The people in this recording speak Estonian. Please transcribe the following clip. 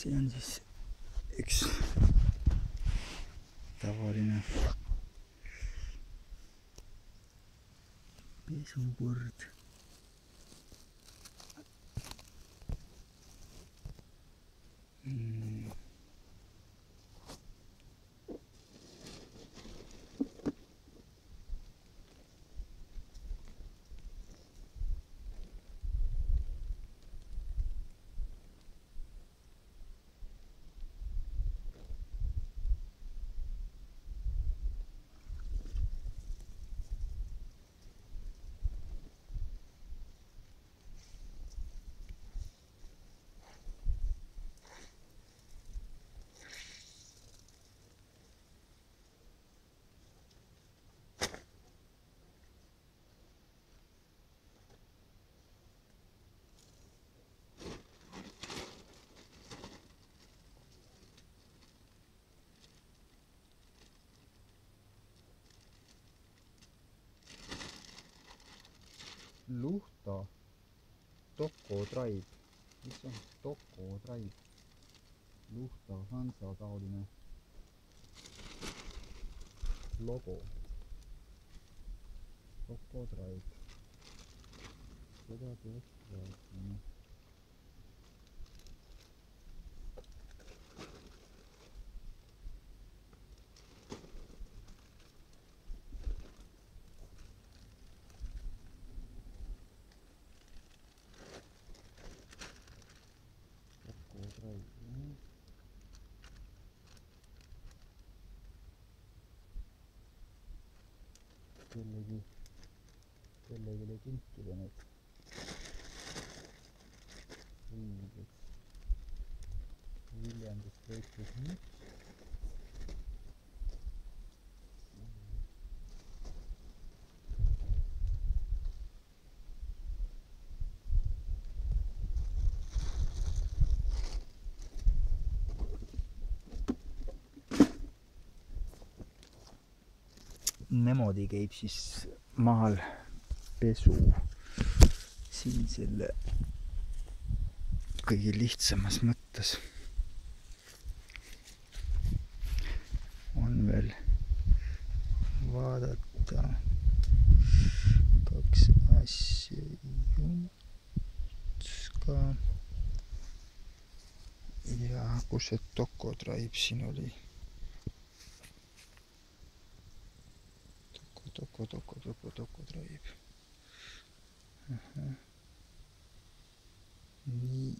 see on siis üks tavaline pesukord luhta tokotraib. mis on tokotraib? luhta hansa taoline logo. tokotraib. seda peaks vaatama. Kellegi kellegilekin kilomet. William William the Straight Technique mm? Nemodi käib siis maal pesu siin selle kõige lihtsamas mõttes. on veel vaadata kaks asja juts ka. ja kus see Tokotraib siin oli? Ott, ott, ott, ott, épp. Aha. Nii.